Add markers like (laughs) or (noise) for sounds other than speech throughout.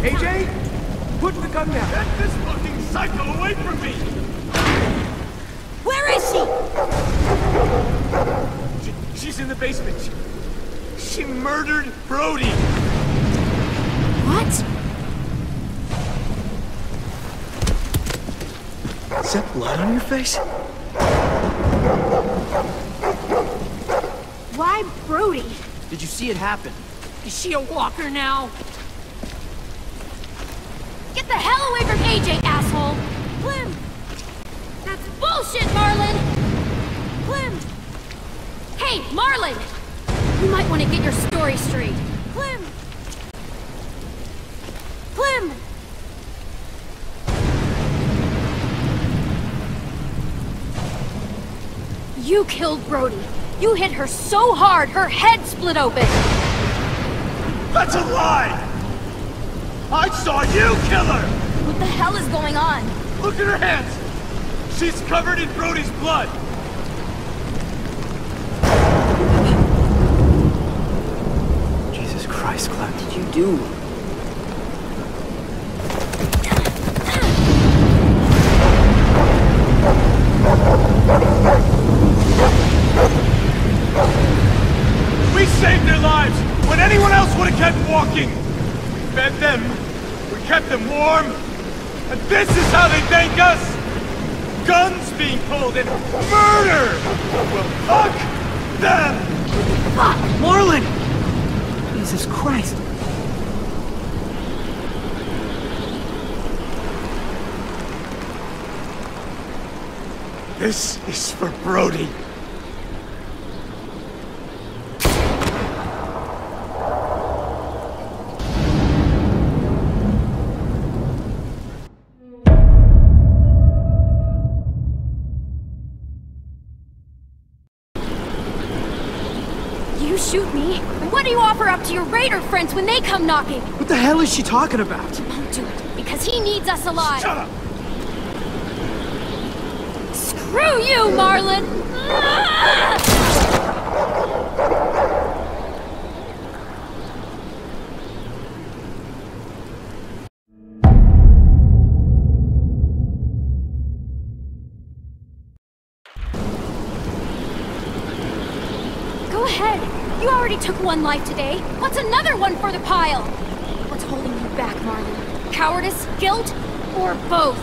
AJ? Put the gun down. Get this fucking psycho away from me! Where is she? She, she's in the basement. She, she murdered Brody. What? Is that blood on your face? Why Brody? Did you see it happen? Is she a walker now? Get the hell away from AJ, asshole! Clem! That's bullshit, Marlon! Clem! Hey, Marlon! You might want to get your story straight. Clem! Clem! You killed Brody. You hit her so hard, her head split open. That's a lie! I saw you kill her! What the hell is going on? Look at her hands! She's covered in Brody's blood! Jesus Christ, Clem, What did you do? We saved their lives when anyone else would have kept walking! We fed them, we and this is how they thank us! Guns being pulled and murder! Well, fuck them! Fuck Marlon! Jesus Christ. This is for Brody. Shoot me, what do you offer up to your raider friends when they come knocking? What the hell is she talking about? Won't do it, because he needs us alive. Shut up! Screw you, Marlon! Ah! Go ahead. You already took one life today. What's another one for the pile? What's holding you back, Marlon? Cowardice, guilt, or both?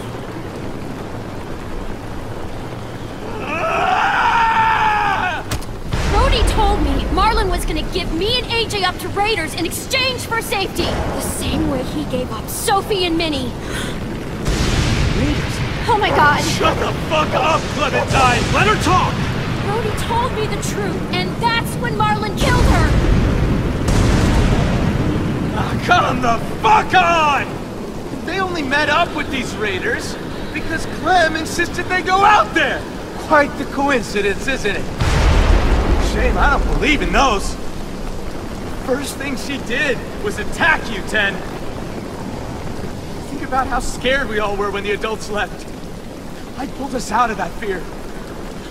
Brody told me Marlon was gonna give me and AJ up to Raiders in exchange for safety. The same way he gave up Sophie and Minnie. Oh my god. Shut the fuck up, Clementine! Let her talk! Brody told me the truth, and that's come the fuck on! They only met up with these raiders because Clem insisted they go out there! Quite the coincidence, isn't it? Shame I don't believe in those. First thing she did was attack you, Tenn. Think about how scared we all were when the adults left. I pulled us out of that fear.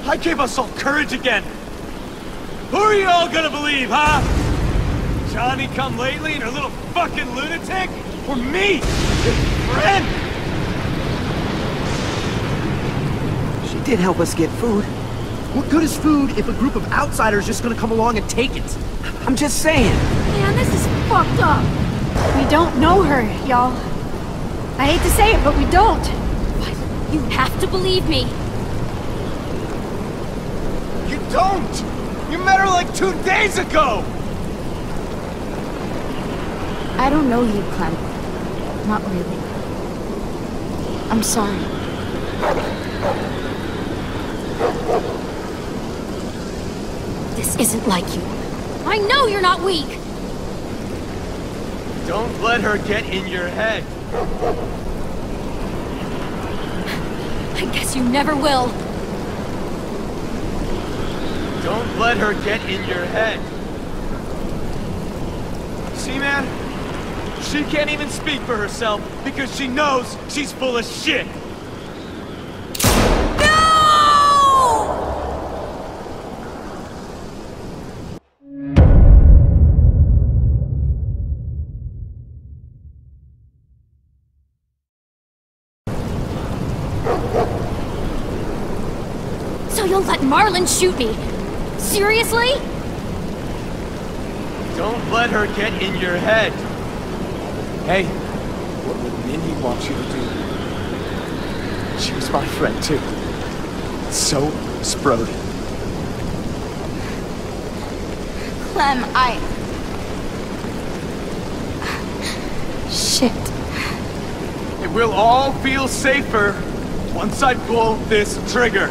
I gave us all courage again. Who are you all gonna believe, huh? Johnny come lately and her little fucking lunatic? Or me? Your friend? She did help us get food. What good is food if a group of outsiders just gonna come along and take it? I'm just saying. Man, this is fucked up. We don't know her, y'all. I hate to say it, but we don't. But you have to believe me. You don't! You met her like two days ago! I don't know you, Clem. Not really. I'm sorry. This isn't like you. I know you're not weak. Don't let her get in your head. I guess you never will. Don't let her get in your head. See, man? She can't even speak for herself because she knows she's full of shit. so you'll let Marlon shoot me. Seriously? Don't let her get in your head. Hey, what would Minnie want you to do? She was my friend too. So was Brody. Clem, I... Shit. It will all feel safer once I pull this trigger.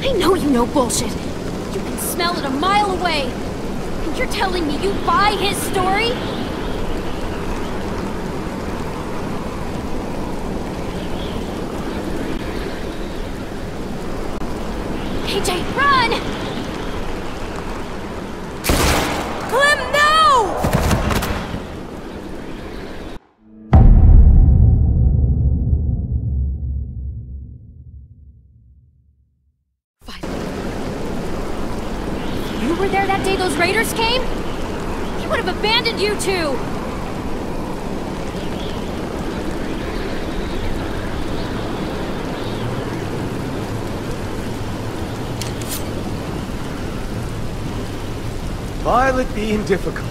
I know you know bullshit. You can smell it a mile away. And you're telling me you buy his story? AJ, run! You were there that day those raiders came? He would have abandoned you two! Violet being difficult.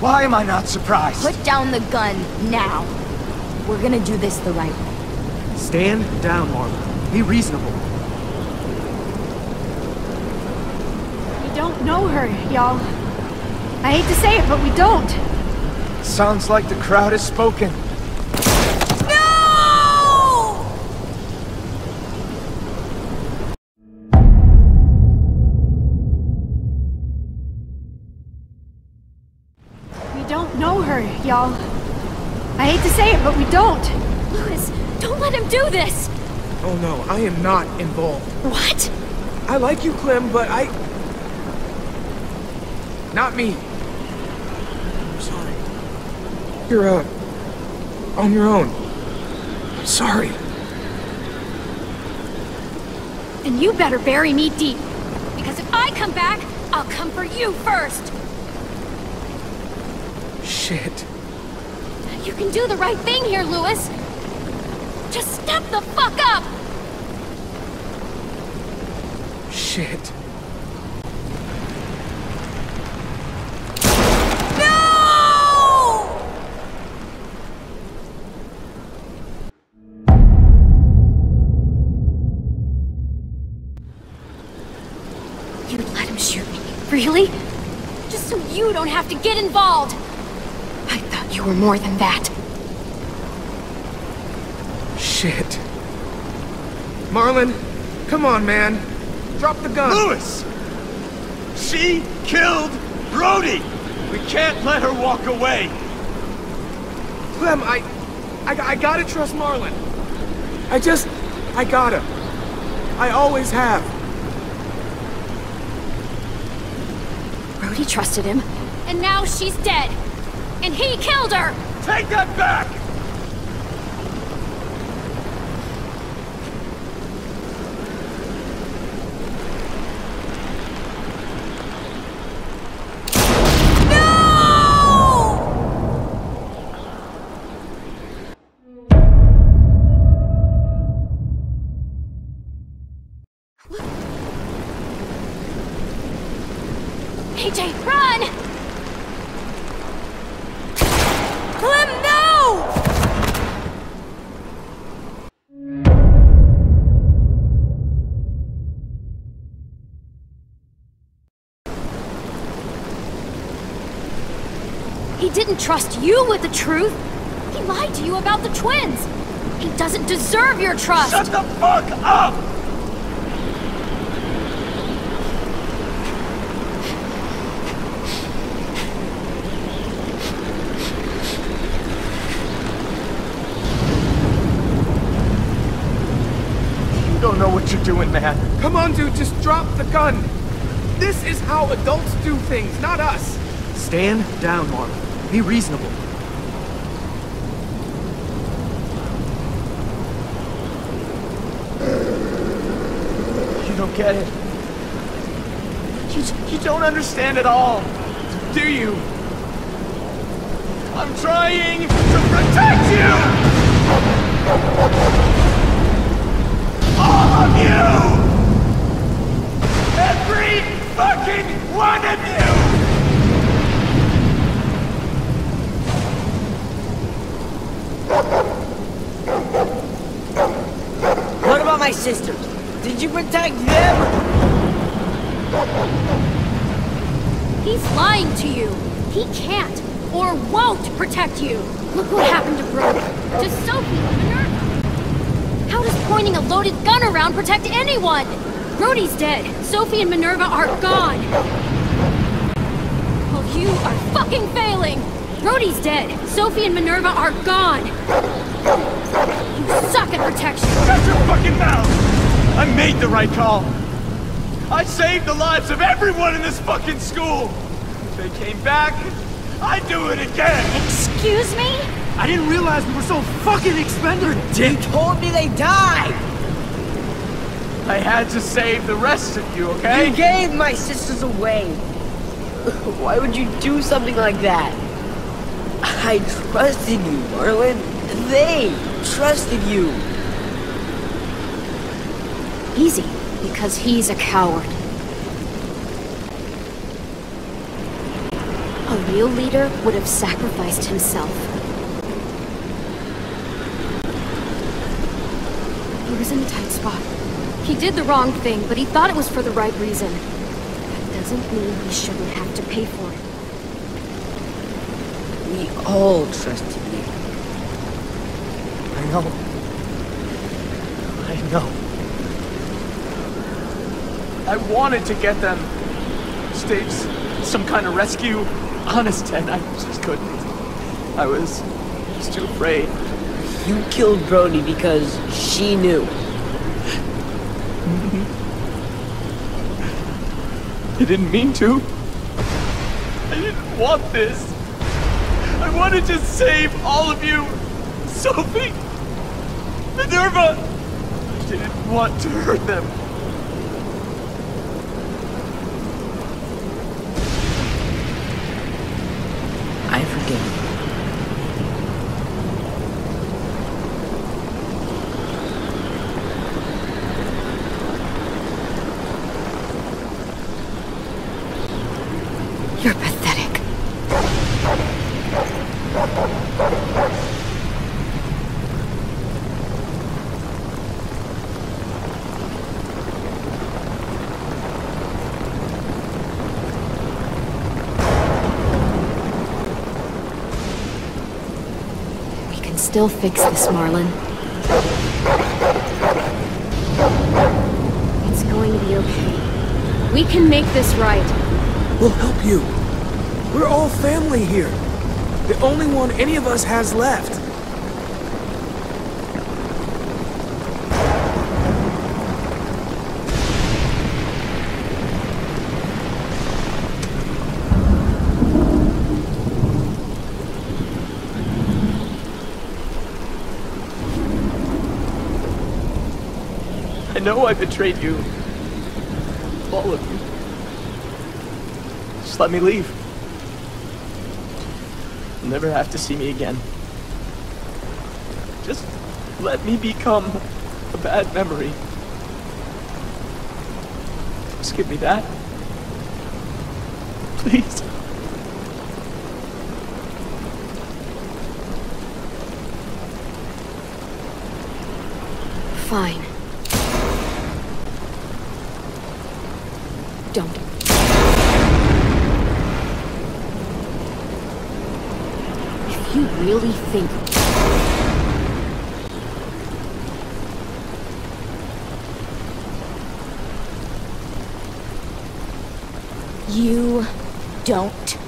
Why am I not surprised? Put down the gun, now. We're gonna do this the right way. Stand down, Marlon. Be reasonable. We don't know her, y'all. I hate to say it, but we don't. Sounds like the crowd has spoken. No! We don't know her, y'all. I hate to say it, but we don't. Louis, don't let him do this! Oh no, I am not involved. What? I like you, Clem, but I... Not me. I'm sorry. You're, uh... on your own. I'm sorry. Then you better bury me deep. Because if I come back, I'll come for you first! Shit. You can do the right thing here, Louis! Just step the fuck up! Shit. Don't have to get involved! I thought you were more than that. Shit. Marlon, come on, man. Drop the gun. Louis! She killed Brody! We can't let her walk away! Clem, I, I... I gotta trust Marlon. I just... I gotta. I always have. Brody trusted him, and now she's dead. And he killed her! Take that back! AJ, run! Didn't trust you with the truth. He lied to you about the twins. He doesn't deserve your trust. Shut the fuck up! You don't know what you're doing, man. Come on, dude, just drop the gun. This is how adults do things, not us. Stand down, Marlon. Be reasonable. You don't get it. You, you don't understand at all, do you? I'm trying to protect you! All of you! Every fucking one of Did you protect them? He's lying to you. He can't or won't protect you. Look what happened to Brody, to Sophie and Minerva. How does pointing a loaded gun around protect anyone? Brody's dead. Sophie and Minerva are gone. Well, you are fucking failing. Brody's dead. Sophie and Minerva are gone. You suck at protection. Shut your fucking mouth! I made the right call. I saved the lives of everyone in this fucking school. If they came back, I'd do it again. Excuse me? I didn't realize we were so fucking expendable. You told me they died! I had to save the rest of you, okay? You gave my sisters away! (laughs) Why would you do something like that? I trusted you, Marlon. They trusted you. Easy, because he's a coward. A real leader would have sacrificed himself. He was in a tight spot. He did the wrong thing, but he thought it was for the right reason. That doesn't mean he shouldn't have to pay for it. We all trusted you. I know. I know. I wanted to get them. Stage some kind of rescue. Honest, Ted, I just couldn't. I was just too afraid. You killed Brody because she knew. (laughs) I didn't mean to. I didn't want this. I wanted to save all of you. Sophie! Minerva! I didn't want to hurt them. Still fix this, Marlon. It's going to be okay. We can make this right. We'll help you. We're all family here. The only one any of us has left. Know I betrayed you. All of you. Just let me leave. You'll never have to see me again. Just let me become a bad memory. Just give me that. (laughs) Please. Fine. Don't. If you really think. You don't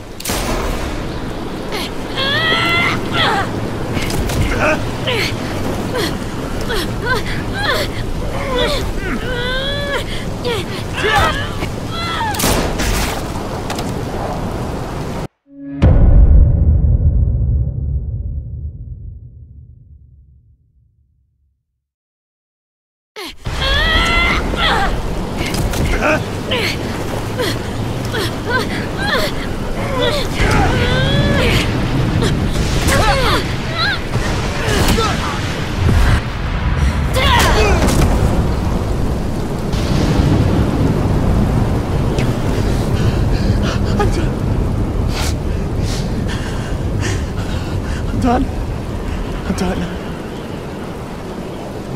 I'm done.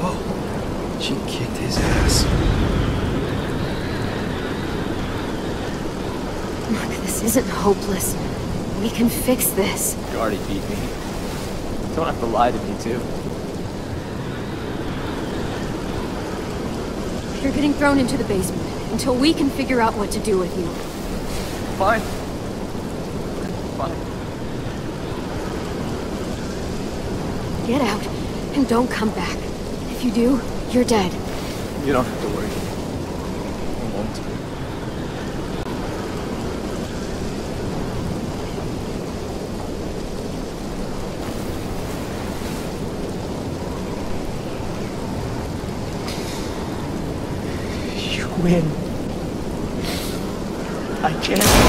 Whoa. She kicked his ass. Look, this isn't hopeless. We can fix this. You already beat me. Don't have to lie to me, too. You're getting thrown into the basement until we can figure out what to do with you. Fine. Get out and don't come back. If you do, you're dead. You don't have to worry. I won't. You win. I can't.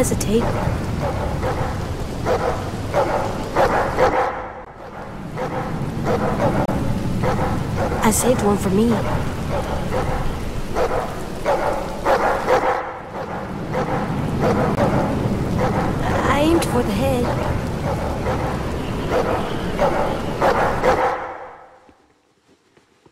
Hesitate. I saved one for me.